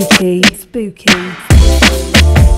spooky, spooky.